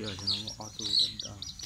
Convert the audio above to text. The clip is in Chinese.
Ya, saya 受的